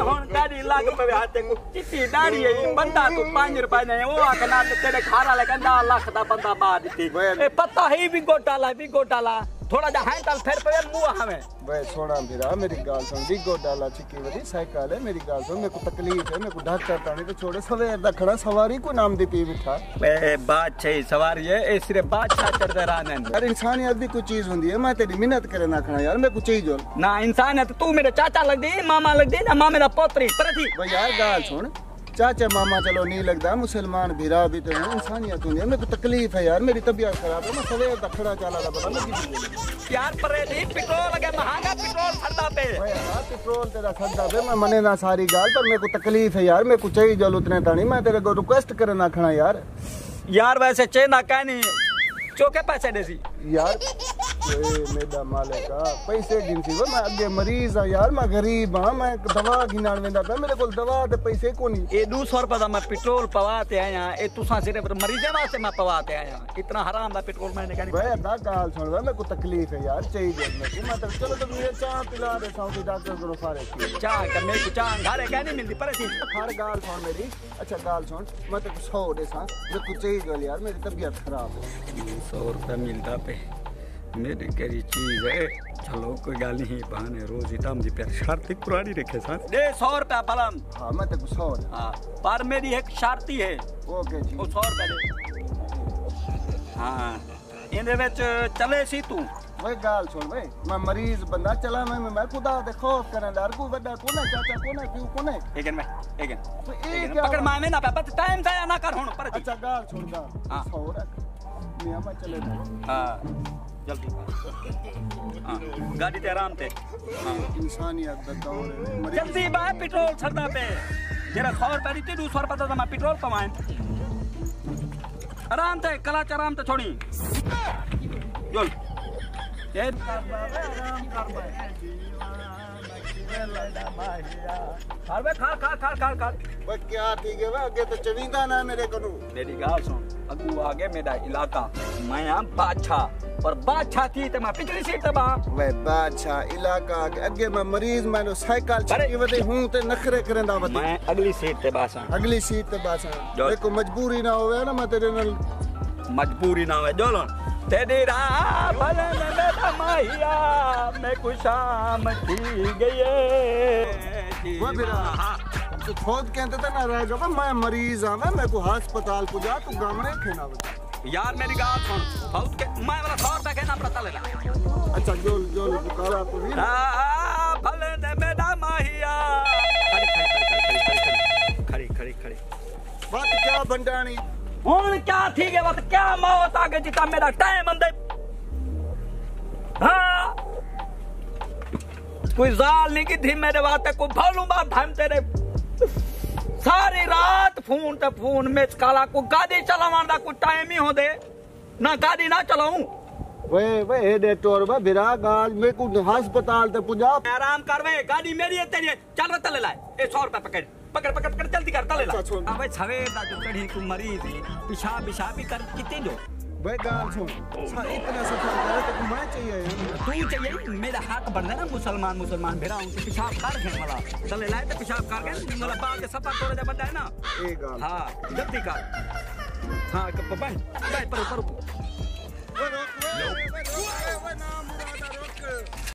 ਹੁਣ ਗਾੜੀ ਲੱਗ ਪਵੇ ਹੱਥੇ ਕੋ ਚਿੱਟੀ ਦਾੜੀ ਹੈ ਬੰਦਾ ਤੂੰ 5 ਰੁਪਏ ਨੇ ਉਹ ਆਖਣਾ ਤੇ ਤੇਰੇ ਘਰ ਵਾਲੇ ਕਹਿੰਦਾ ਲੱਖ ਦਾ ਬੰਦਾ ਬਾਹਰ ਦਿੱਤੀ ਇਹ ਪਤਾ ਹੀ ਵੀ ਗੋਟਾਲਾ ਵੀ थोड़ा जा हाँ फेर पे मुआ हमें। बे छोड़ा फिरा मेरी गाल सुन। दी गोडाला चिक्की वरी साइकिल है मेरी गाल सुन। मेरे को तकलीफ़ है मेरे को डॉक्टर ताने तो छोड़े। सवेर दा खड़ा सवारी को नाम दी पी बिठा। ए बात छे सवारी है ए सिर्फ़ बात छा चढ़ आनंद अरे इंसानियत भी कुछ चीज़ होती है मैं तेरी मिन्नत करे ना खड़ा यार मेरे को चीज़ हो ना इंसान है तू मेरा चाचा लग दे मामा लग दे ना माँ मेरा पोतरी पर यार गाल सुन। चाचा मामा चलो नहीं लगता मुसलमान भीरा भी तो है इंसानियत होती है मेरे को तकलीफ़ है यार मेरी तबीयत खराब है मैं सवेर तक खड़ा चला था पता लगी यार पर थी पेट्रोल लगे महँगा पेट्रोल खरीदा पे भाई यार पेट्रोल तेरा सदा पे मैं मने ना सारी गाल पर मेरे को तकलीफ़ है यार मेरे को चाहिए जल उतने तानी मैं तेरे को रिक्वेस्ट करे ना खड़ा यार यार वैसे चेना कहनी चौके पैसे देसी यार ए मेरा मालिका पैसे गिनसी वे मैं अगे मरीज़ हाँ यार मैं गरीब हाँ मैं दवा गिनान वेंदा था मेरे को दवा दे पैसे को नहीं ये दो सौ मैं पेट्रोल पवाते आया ये तुसा सिर्फ़ मरीजे वास्ते मैं पवाते आया इतना हराम दा पेट्रोल मैंने कहनी वे अदा गाल सुन वे मेरे को तकलीफ़ है यार चाहिए मेरे को। मैं तो चलो तो मुझे चाय पिला दे साउ साउदी डॉक्टर को फारे की। चाह कर मेरे को चाह घरे कहनी मिलती पर थी हर गाल सुन मेरी। अच्छा गाल सुन मैं को सौ दे सा मेरे को चाहिए यार मेरी तबीयत खराब है। सौ रुपये मिलता पे। मेरी करी चीज़ है। चलो कोई गाल नहीं बहाने रोज इताम जी प्यार। शार्तिक पुरानी रखे साथ। दे सौ रुपया पलम हाँ मैं तो सौ हाँ पर मेरी एक शार्ती है। ओके जी वो सौ रुपया हाँ इन बिच चले सी तू। वे गाल छोड़ वे मैं मरीज़ बंदा चला मैं मैं खुदा दे खौफ करन डर को वड्डा को ना चाचा को ना क्यों को ना एकन मैं एकन तो एक पकड़ मामे ना पे टाइम जाया ना कर हुन पर अच्छा गाल छोड़ दा हाँ। सौ रख। मैं चले हाँ। जल्दी। हाँ गाड़ी आराम से हाँ। इंसानियत जल्दी बाहर पेट्रोल छता पे। जरा सौ रुपया दी दू सौ रुपया पेट्रोल पवाए। आराम से कलाच आराम से छोड़ी जोल। खाल बे खाल खाल खाल खाल खाल बे क्या ठीक है बे आगे तो चवींदा ना मेरे कनु मेरी गाल सुन अगू आगे मेरा इलाका मैं हाँ बादशाह और बादशाह थी ते मैं पिछली सीट दबा वे बादशाह इलाका आगे मैं मरीज़ मैं नो साइकिल चली वदे हूँ ते नखरे करंदा वदे मैं अगली सीट ते बासा अगली सीट ते बासा देखो मजबूरी ना होवे ना मैं तेरे नाल मजबूरी ना होवे जोलन तेरी राह भले मेरा माहिया मैं कुछ शाम थी गई तो खुद कहते थे ना रहेगा वे मैं मरीज़ हाँ मेरे को अस्पताल पुजा तू गामड़े खेना वदे यार मेरी गाल सुन। बहुत के मैं वाला सौ रुपया कहना पड़ता ले ला अच्छा जोल जोल बुकारा तो भी भले ने मेरा माहिया। खड़ी खड़ी खड़ी खड़ी खड़ी खड़ी। बात क्या बंडानी? हूँ क्या थी गया बस क्या मौत आ गई जिता मेरा टाइम अंदर हाँ कोई जाल नहीं की थी मेरे वास्ते कोई भलू बात हम तेरे सारी रात फ़ोन तो फ़ोन में काला को गाड़ी चलावान दा कोई टाइम ही हो दे ना गाड़ी ना चलाऊं वे वे हेडे टोर बा बिरा गाज में कुछ अस्पताल ते पुजा आराम कर वे गाड़ी मेरी है तेरी है चल रतले लाए ए 100 रुपए पकड़ पकड़ पकड़ पकड़ जल्दी कर तले ला। अबे सवेर दा जो कढ़ी तू मरीज़ है पेशाब पेशाब भी कर कितने जो वे गाल सुन। सा इतना सफ़र करे तो मैं चाहिए तू चाहिए? मेरा हाथ बढ़ना ना मुसलमान मुसलमान भेड़ा उनसे पेशाब कर गए वाला चले लाए तो पेशाब कर गए मतलब बाल के सफ़ा तोड़े जब बंदा है ना। ए गाल। हाँ जल्दी कर। हाँ कब बन बन पर पर